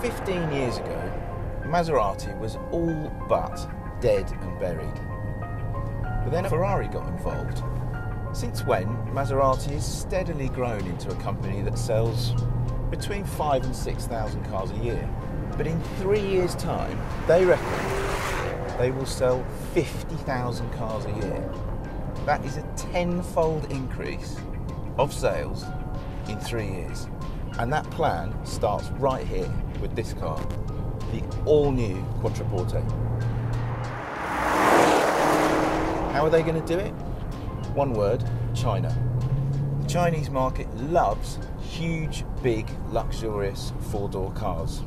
15 years ago, Maserati was all but dead and buried. But then Ferrari got involved. Since when, Maserati has steadily grown into a company that sells between five and 6,000 cars a year. But in three years' time, they reckon they will sell 50,000 cars a year. That is a tenfold increase of sales in three years. And that plan starts right here with this car, the all new Quattroporte. How are they going to do it? One word China. The Chinese market loves huge, big, luxurious four door cars.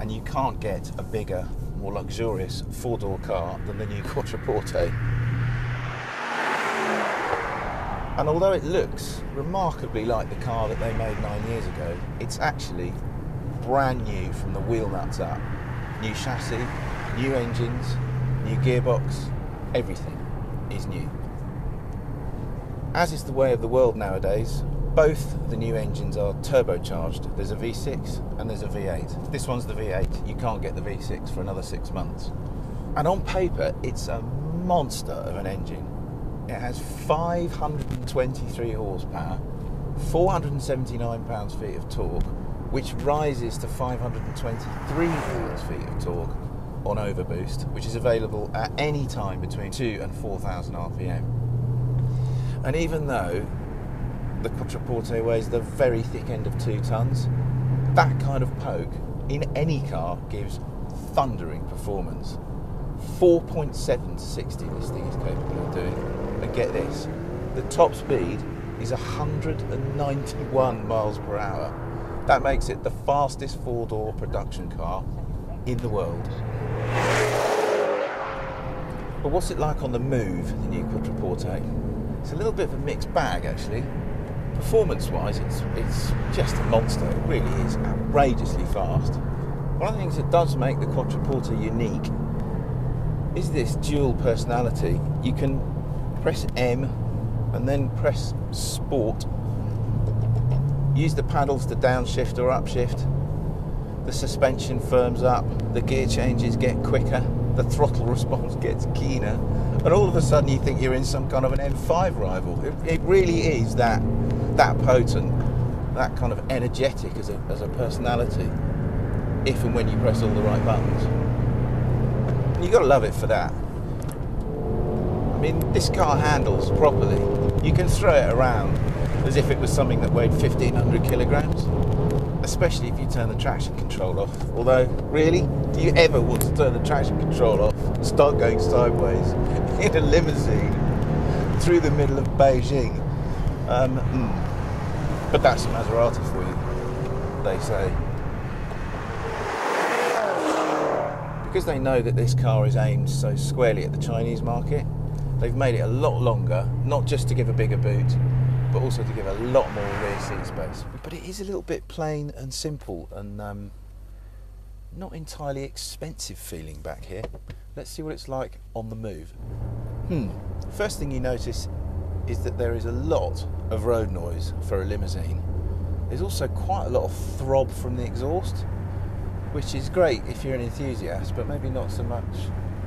And you can't get a bigger, more luxurious four door car than the new Quattroporte. And although it looks remarkably like the car that they made nine years ago, it's actually brand new from the wheel nuts up. New chassis, new engines, new gearbox, everything is new. As is the way of the world nowadays, both the new engines are turbocharged. There's a V6 and there's a V8. This one's the V8. You can't get the V6 for another six months. And on paper, it's a monster of an engine. It has 523 horsepower, 479 pounds feet of torque, which rises to 523 pounds feet of torque on overboost, which is available at any time between 2 and 4,000 RPM. And even though the Quattroporte weighs the very thick end of two tons, that kind of poke in any car gives thundering performance. 4.7 to 60 this thing is capable of doing. Get this, the top speed is 191 miles per hour. That makes it the fastest four-door production car in the world. But what's it like on the move, the new Quattroporte? It's a little bit of a mixed bag actually. Performance-wise, it's it's just a monster. It really is outrageously fast. One of the things that does make the Quattroporte unique is this dual personality. You can press M and then press Sport. Use the paddles to downshift or upshift. The suspension firms up, the gear changes get quicker, the throttle response gets keener, and all of a sudden you think you're in some kind of an M5 rival. It, it really is that that potent, that kind of energetic as a, as a personality, if and when you press all the right buttons. You've got to love it for that. I mean, this car handles properly. You can throw it around as if it was something that weighed 1500 kilograms, especially if you turn the traction control off. Although, really, do you ever want to turn the traction control off and start going sideways in a limousine through the middle of Beijing? Um, mm. But that's a Maserati for you, they say. Because they know that this car is aimed so squarely at the Chinese market, they've made it a lot longer, not just to give a bigger boot, but also to give a lot more rear seat space. But it is a little bit plain and simple and um, not entirely expensive feeling back here. Let's see what it's like on the move. Hmm. First thing you notice is that there is a lot of road noise for a limousine. There's also quite a lot of throb from the exhaust which is great if you're an enthusiast, but maybe not so much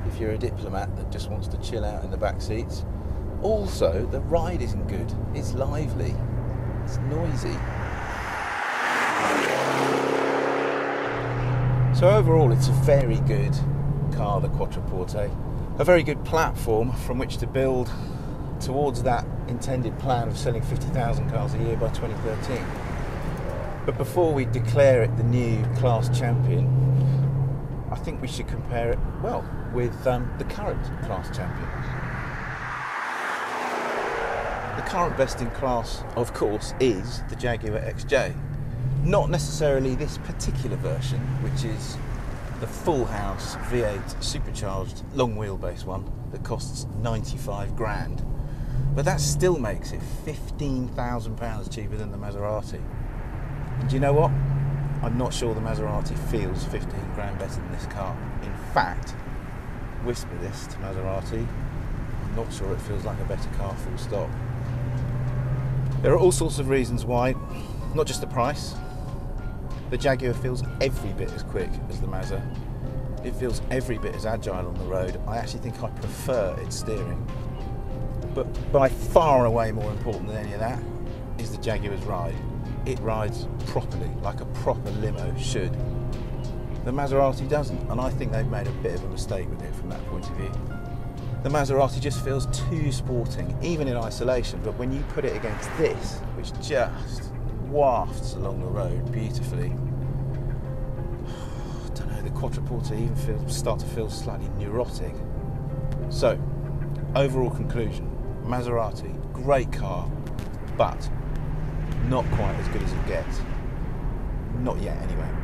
if you're a diplomat that just wants to chill out in the back seats. Also, the ride isn't good. It's lively. It's noisy. So overall, it's a very good car, the Quattroporte. A very good platform from which to build towards that intended plan of selling 50,000 cars a year by 2013. But before we declare it the new class champion, I think we should compare it, well, with um, the current class champion. The current best in class, of course, is the Jaguar XJ. Not necessarily this particular version, which is the full house V8 supercharged long wheelbase one that costs 95 grand. But that still makes it £15,000 cheaper than the Maserati. And do you know what? I'm not sure the Maserati feels 15 grand better than this car. In fact, whisper this to Maserati, I'm not sure it feels like a better car full stop. There are all sorts of reasons why, not just the price. The Jaguar feels every bit as quick as the Mazda. It feels every bit as agile on the road. I actually think I prefer its steering. But by far away more important than any of that is the Jaguar's ride. It rides properly, like a proper limo should. The Maserati doesn't, and I think they've made a bit of a mistake with it from that point of view. The Maserati just feels too sporting, even in isolation, but when you put it against this, which just wafts along the road beautifully, I don't know, the Quattroporte even start to feel slightly neurotic. So, overall conclusion, Maserati, great car, but not quite as good as it gets. Not yet, anyway.